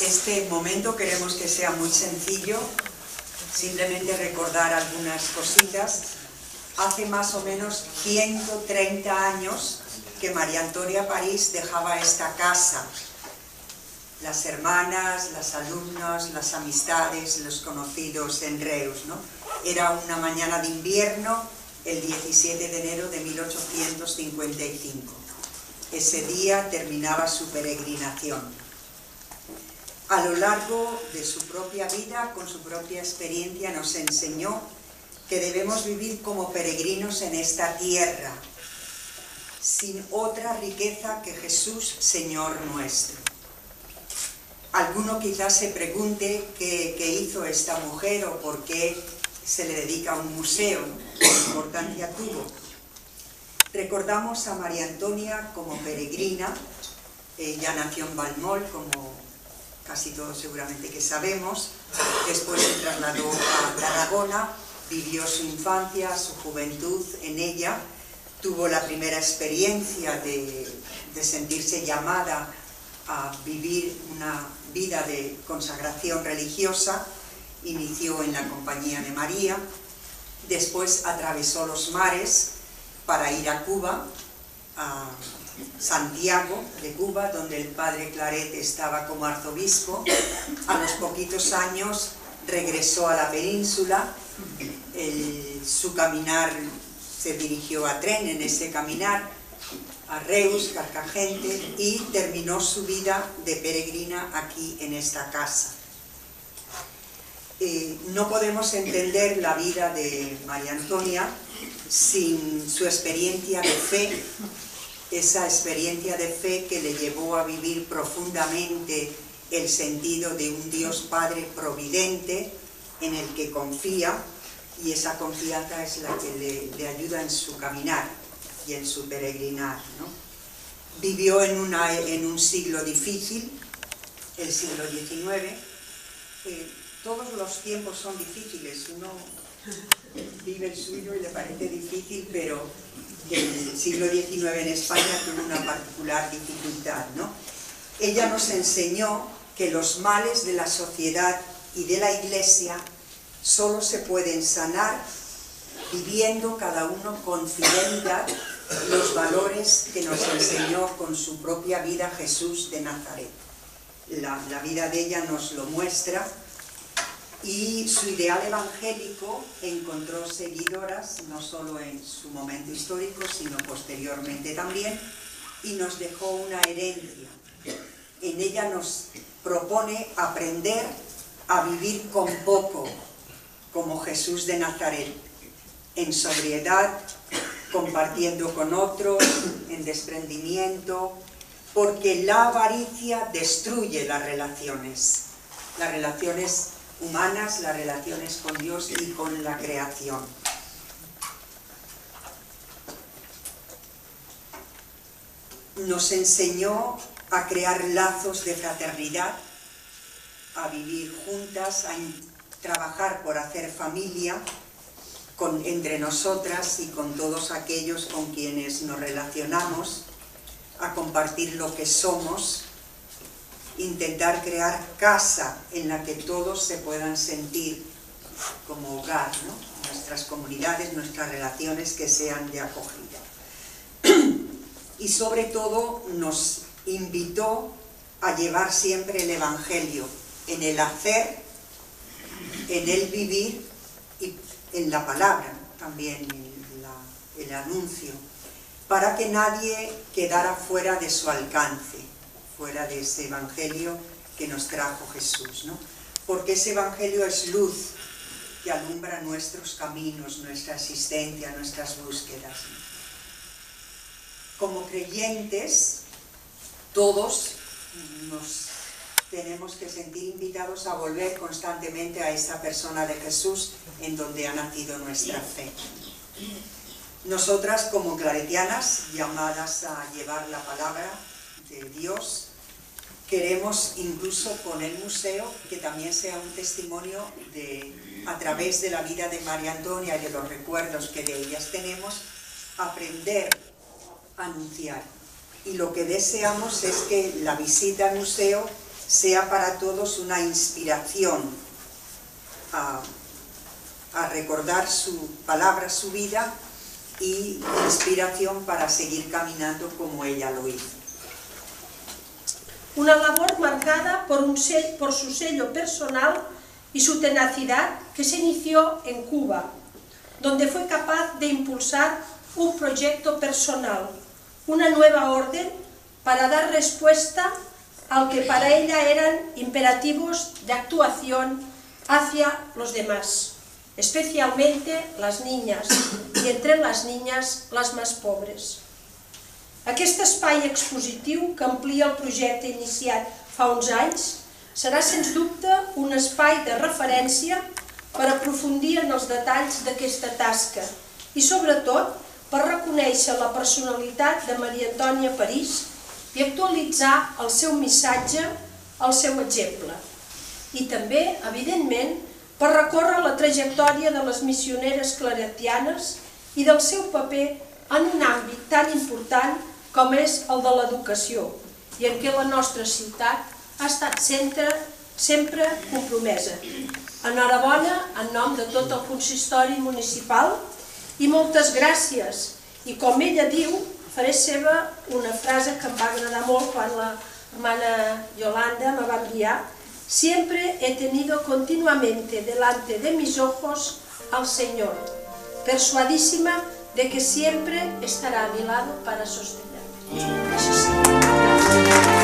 Este momento queremos que sea muy sencillo, simplemente recordar algunas cositas. Hace más o menos 130 años que María Antonia París dejaba esta casa. Las hermanas, las alumnas, las amistades, los conocidos en Reus. ¿no? Era una mañana de invierno, el 17 de enero de 1855. Ese día terminaba su peregrinación. A lo largo de su propia vida, con su propia experiencia, nos enseñó que debemos vivir como peregrinos en esta tierra, sin otra riqueza que Jesús, Señor nuestro. Alguno quizás se pregunte qué, hizo esta mujer o por qué se le dedica un museo, qué importancia tuvo. Recordamos a María Antonia como peregrina, ella nació en Balmol, como casi todos seguramente que sabemos, después se trasladó a Tarragona, vivió su infancia, su juventud en ella, tuvo la primera experiencia de, de sentirse llamada a vivir una vida de consagración religiosa, inició en la compañía de María, después atravesó los mares para ir a Cuba, a Santiago de Cuba, donde el padre Claret estaba como arzobispo. A los poquitos años regresó a la península, su caminar se dirigió a tren en ese caminar, a Reus, Carcagente, y terminó su vida de peregrina aquí en esta casa. Eh, no podemos entender la vida de María Antonia sin su experiencia de fe, esa experiencia de fe que le llevó a vivir profundamente el sentido de un Dios Padre providente en el que confía y esa confianza es la que le, ayuda en su caminar y en su peregrinar. ¿no? Vivió en, una, en, un siglo difícil, el siglo XIX, eh, todos los tiempos son difíciles, uno vive el suyo y le parece difícil, pero el siglo XIX en España tuvo una particular dificultad. ¿no? Ella nos enseñó que los males de la sociedad y de la Iglesia solo se pueden sanar viviendo cada uno con fidelidad los valores que nos enseñó con su propia vida Jesús de Nazaret. La vida de ella nos lo muestra y su ideal evangélico encontró seguidoras no solo en su momento histórico, sino posteriormente también, y nos dejó una herencia. En ella nos propone aprender a vivir con poco, como Jesús de Nazaret, en sobriedad, compartiendo con otros, en desprendimiento, porque la avaricia destruye las relaciones, las relaciones humanas, las relaciones con Dios y con la creación. Nos enseñó a crear lazos de fraternidad, a vivir juntas, a trabajar por hacer familia con, entre nosotras y con todos aquellos con quienes nos relacionamos, a compartir lo que somos, intentar crear casa en la que todos se puedan sentir como hogar, nuestras comunidades, nuestras relaciones que sean de acogida. Y sobre todo nos invitó a llevar siempre el Evangelio en el hacer, en el vivir y en la palabra, también en el anuncio, para que nadie quedara fuera de su alcance fuera de ese Evangelio que nos trajo Jesús, ¿no? Porque ese Evangelio es luz que alumbra nuestros caminos, nuestra existencia, nuestras búsquedas. Como creyentes, todos nos tenemos que sentir invitados a volver constantemente a esa persona de Jesús en donde ha nacido nuestra fe. Nosotras como claretianas, llamadas a llevar la palabra de Dios, queremos incluso con el museo que también sea un testimonio de, a través de la vida de María Antonia y de los recuerdos que de ellas tenemos, aprender a anunciar. Y lo que deseamos es que la visita al museo sea para todos una inspiración a, a recordar su palabra, su vida y inspiración para seguir caminando como ella lo hizo. Una labor marcada por, su sello personal y su tenacidad que se inició en Cuba, donde fue capaz de impulsar un proyecto personal, una nueva orden para dar respuesta al que para ella eran imperativos de actuación hacia los demás, especialmente las niñas, y entre las niñas les més pobres. Aquest espai expositiu que amplia el projecte iniciat fa uns anys serà sens dubte un espai de referència per aprofundir en els detalls d'aquesta tasca i sobretot per reconèixer la personalitat de Maria Antònia París i actualitzar el seu missatge, el seu exemple. I també, evidentment, per recórrer la trajectòria de les missioneres claretianes i del seu paper en un àmbit tan important com és el de l'educació i en què la nostra ciutat ha estat sempre, sempre compromesa. Enhorabona en nom de tot el consistori municipal i moltes gràcies. I com ella diu, faré seva una frase que em va agradar molt quan la hermana Yolanda me va enviar. Siempre he tenido continuamente delante de mis ojos al Señor, persuadísima de que siempre estará a mi lado para Thank you.